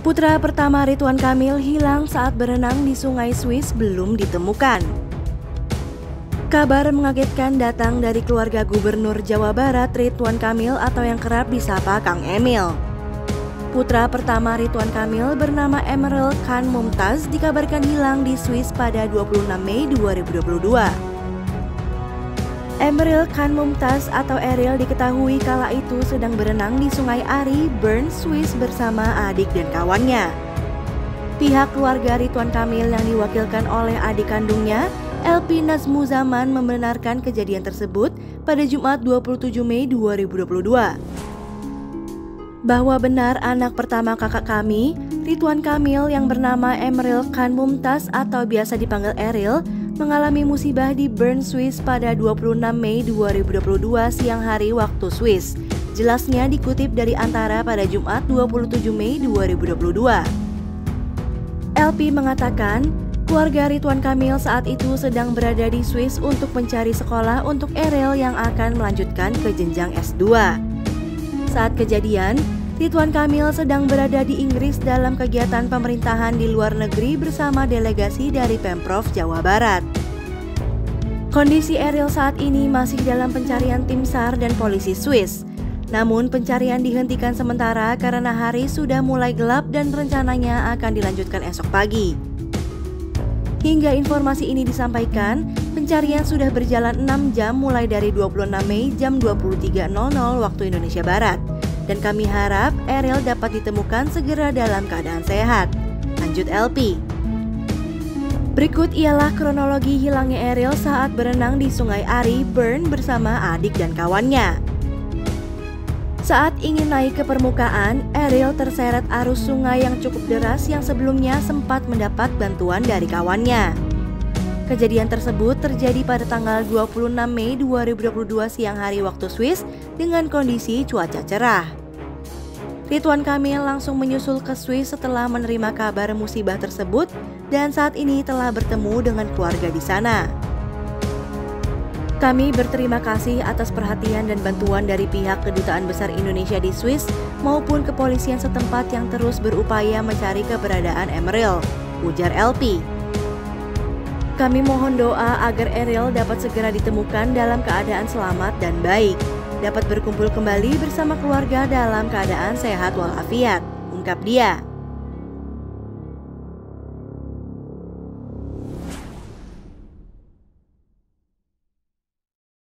Putra pertama Ridwan Kamil hilang saat berenang di sungai Swiss belum ditemukan. Kabar mengagetkan datang dari keluarga Gubernur Jawa Barat Ridwan Kamil atau yang kerap disapa Kang Emil. Putra pertama Ridwan Kamil bernama Emerald Khan Mumtaz dikabarkan hilang di Swiss pada 26 Mei 2022. Emeril Khan Mumtaz atau Ariel diketahui kala itu sedang berenang di sungai Ari, Bern, Swiss bersama adik dan kawannya. Pihak keluarga Ridwan Kamil yang diwakilkan oleh adik kandungnya, LP Nazmuzaman membenarkan kejadian tersebut pada Jumat 27 Mei 2022. Bahwa benar anak pertama kakak kami, Ridwan Kamil yang bernama Emeril Khan Mumtaz atau biasa dipanggil Eril, mengalami musibah di Bern, Swiss pada 26 Mei 2022 siang hari waktu Swiss. Jelasnya dikutip dari Antara pada Jumat 27 Mei 2022. LP mengatakan, keluarga Ridwan Kamil saat itu sedang berada di Swiss untuk mencari sekolah untuk Erel yang akan melanjutkan ke jenjang S2. Saat kejadian, Ridwan Kamil sedang berada di Inggris dalam kegiatan pemerintahan di luar negeri bersama delegasi dari Pemprov Jawa Barat. Kondisi Eril saat ini masih dalam pencarian tim SAR dan polisi Swiss. Namun pencarian dihentikan sementara karena hari sudah mulai gelap dan rencananya akan dilanjutkan esok pagi. Hingga informasi ini disampaikan, pencarian sudah berjalan 6 jam mulai dari 26 Mei jam 23.00 waktu Indonesia Barat dan kami harap Eril dapat ditemukan segera dalam keadaan sehat. Lanjut LP. Berikut ialah kronologi hilangnya Eril saat berenang di Sungai Ari, Bern bersama adik dan kawannya. Saat ingin naik ke permukaan, Eril terseret arus sungai yang cukup deras yang sebelumnya sempat mendapat bantuan dari kawannya. Kejadian tersebut terjadi pada tanggal 26 Mei 2022 siang hari waktu Swiss dengan kondisi cuaca cerah. Ridwan Kamil langsung menyusul ke Swiss setelah menerima kabar musibah tersebut dan saat ini telah bertemu dengan keluarga di sana. Kami berterima kasih atas perhatian dan bantuan dari pihak Kedutaan Besar Indonesia di Swiss maupun kepolisian setempat yang terus berupaya mencari keberadaan Emeril, ujar LP. Kami mohon doa agar Eril dapat segera ditemukan dalam keadaan selamat dan baik dapat berkumpul kembali bersama keluarga dalam keadaan sehat walafiat, ungkap dia.